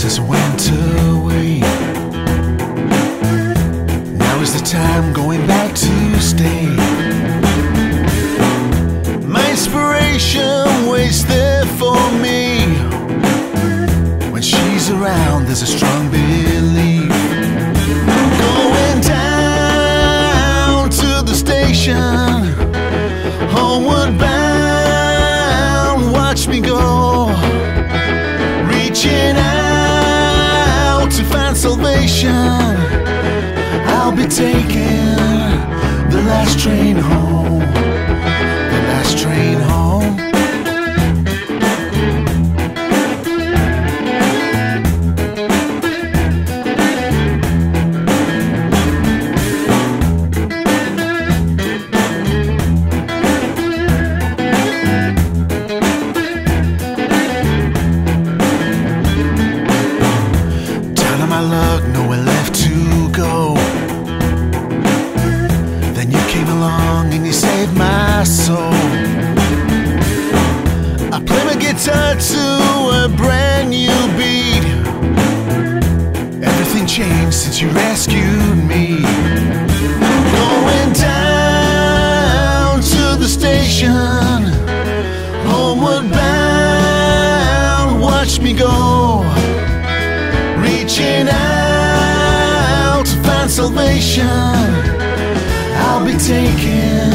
kisses went away. Now is the time going back to stay. My inspiration waits there for me. When she's around, there's a strong belief. Going down to the station, homeward bound. Watch me go. Salvation. I'll be taking the last train home. The last train home. Rescued me. Going down to the station, homeward bound. Watch me go reaching out to find salvation. I'll be taking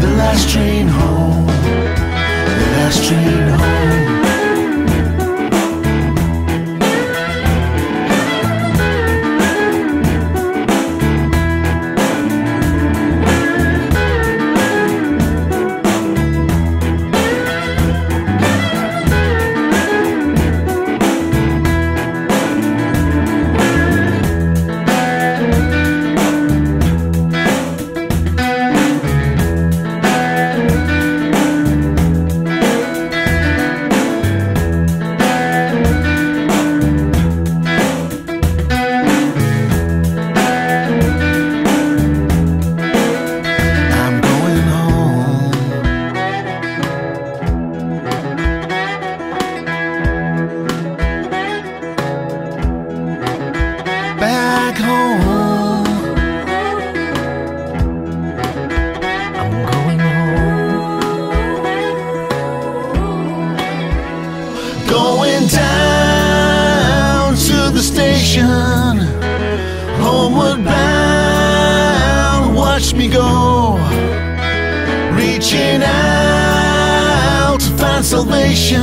the last train home, Back home. I'm going home. Going down to the station. Homeward bound, watch me go. Reaching out to find salvation.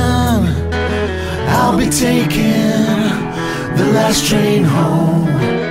I'll be taking the last train home.